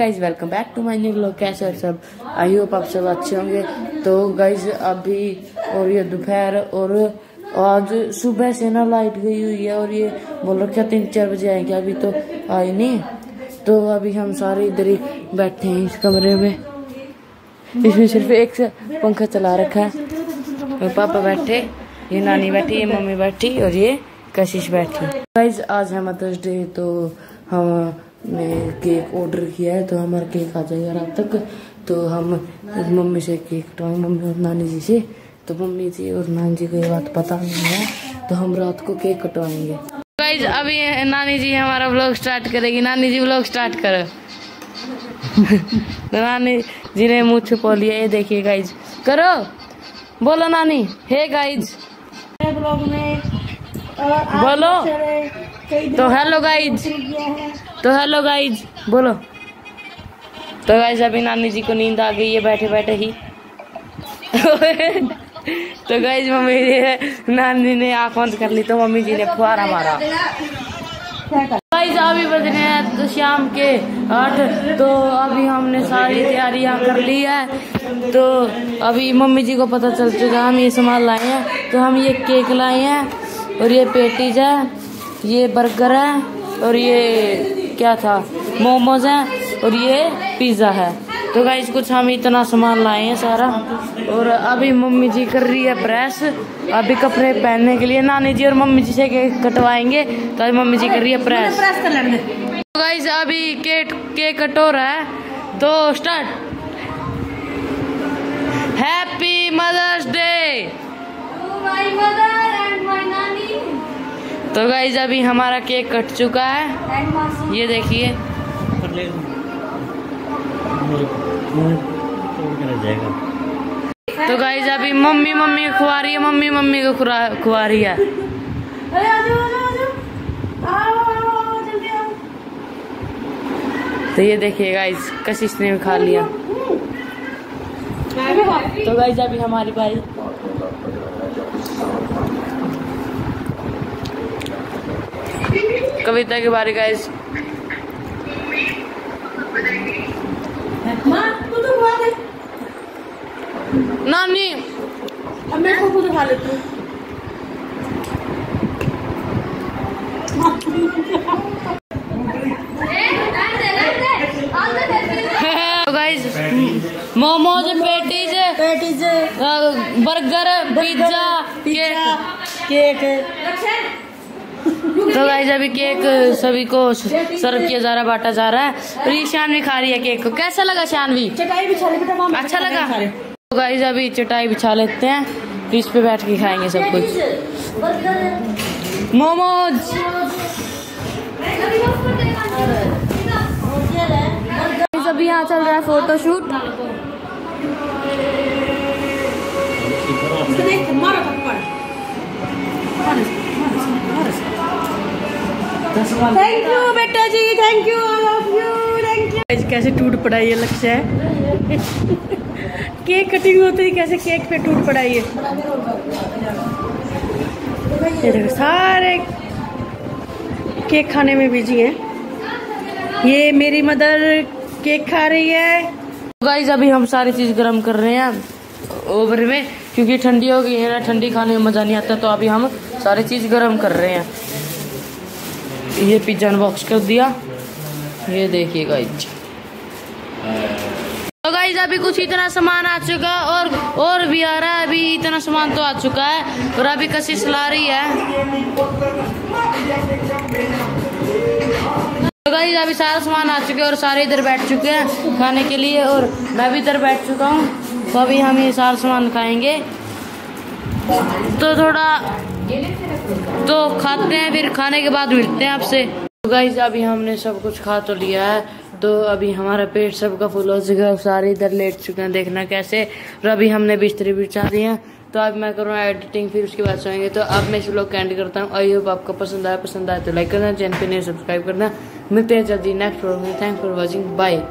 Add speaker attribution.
Speaker 1: Guys welcome back to my new vlog कैसे हैं सब? आई होप आप सब अच्छे होंगे। तो गाइज़ अभी और ये दोपहर और आज सुबह से ना लाइट गई हुई है और ये बोल रखा तीन चार बजे आएँगे। अभी तो आई नहीं। तो अभी हम सारे इधर ही बैठे हैं इस कमरे में। इसमें सिर्फ़ एक पंखा चला रखा है। पापा बैठे, ये नानी बैठी, ये मम्मी बैठी और ये कशिश बैठी। गाइज़ आज है मदर्स डे तो हमने केक ऑर्डर किया है तो हमारा केक आ जाएगा रात तक। तो हम मम्मी से केक कटवाएँगे मम्मी और नानी जी से। तो मम्मी जी और नानी जी को ये बात पता नहीं है तो हम रात को केक कटवाएँगे। गाइज़ अभी नानी जी हमारा व्लॉग स्टार्ट करेगी। नानी जी व्लॉग स्टार्ट करो। तो नानी जी ने मुँह छुपा लिया ये देखिए गाइज़ करो। बोलो नानी। हे गाइज़
Speaker 2: ब्लॉग में
Speaker 1: बोलो। तो हेलो गाइज़ तो हेलो गाइज़ बोलो। तो गाइज़ अभी नानी जी को नींद आ गई है, बैठे बैठे ही। तो गाइज़ मम्मी जी नानी ने आँख बंद कर ली तो मम्मी जी ने फुहारा मारा। गाइज़ अभी बज रहे हैं तो शाम के आठ तो अभी हमने सारी तैयारियाँ कर ली है। तो अभी मम्मी जी को पता चल चुका हम ये सामान लाए हैं। तो हम ये केक लाए हैं और ये पेटीज है। ये बर्गर है और ये क्या था? मोमोज है और ये पिज़्ज़ा है। तो गाइज़ कुछ हम इतना सामान लाए हैं सारा। और अभी मम्मी जी कर रही है प्रेस अभी कपड़े पहनने के लिए नानी जी और मम्मी जी से केक कटवाएँगे। तो अभी मम्मी जी कर रही है प्रेस तो गाइज़ अभी केक केक कट हो रहा है। तो start happy mother's day
Speaker 2: my mother and my nani
Speaker 1: तो गाइज़ अभी हमारा केक कट चुका है। ये देखिए। तो गाइज़ अभी मम्मी मम्मी को खुआ रही है। मम्मी मम्मी को खुआ रही है। तो ये देखिए गाइज़ कशिश ने भी खा लिया। तो गाइज़ अभी हमारी बारी कविता के बारे
Speaker 2: तू तो
Speaker 1: नानी।
Speaker 2: अब मैं खुद खा लेती हूँ।
Speaker 1: Momos patties
Speaker 2: patties
Speaker 1: burger pizza cake
Speaker 2: cake
Speaker 1: तो गाइज़ अभी केक सभी को सर्व किया जा रहा है बांटा जा रहा है। और ये शानवी खा रही है केक को। कैसा लगा शानवी? अच्छा लगा? तो गाइज़ अभी चटाई बिछा लेते हैं। इस पे बैठ के खाएँगे सब कुछ। मोमोज। अभी यहाँ चल रहा है फोटोशूट
Speaker 2: मारो। थैंक यू बेटा जी थैंक यू थैंक यू कैसे टूट पड़ा ये लक्ष्य है? केक कटिंग होती है कैसे केक पे टूट पड़ा ये ये देखो सारे केक खाने में बिज़ी हैं। ये मेरी मदर केक खा रही है।
Speaker 1: गाइज़ अभी हम सारी चीज़ गर्म कर रहे हैं ओवर में क्योंकि ठंडी हो गई है ना ठंडी खाने में मज़ा नहीं आता तो अभी हम सारी चीज़ गर्म कर रहे हैं। ये पिज्जा अनबॉक्स कर दिया। ये देखिए गाइज़ तो गाइज़ अभी कुछ इतना सामान आ चुका है और और भी आ रहा है, अभी इतना सामान तो आ चुका है और अभी कशिश ला रही है। तो गाइज़ अभी सारा सामान आ चुका है और सारे इधर बैठ चुके हैं खाने के लिए और मैं भी इधर बैठ चुका हूँ। तो अभी हम ये सारा सामान खाएँगे। तो थोड़ा तो खाते हैं, फिर खाने के बाद मिलते हैं आपसे। तो गाइज़ अभी हमने सब कुछ खा तो लिया है। तो अभी हमारा पेट सबका फुल हो चुका है। सारे इधर लेट चुके हैं देखना कैसे। और अभी हमने बिस्तरे बिछा दिए हैं। तो अब मैं करूँगा एडिटिंग फिर उसके बाद सोएँगे। तो अब मैं इस ब्लॉग का एंड करता हूँ। आई होप आपको पसंद आया पसंद आया तो लाइक करना, चैनल पे नहीं सब्सक्राइब करना। मिलते हैं जल्दी नेक्स्ट ब्लॉग में। Thanks for watching bye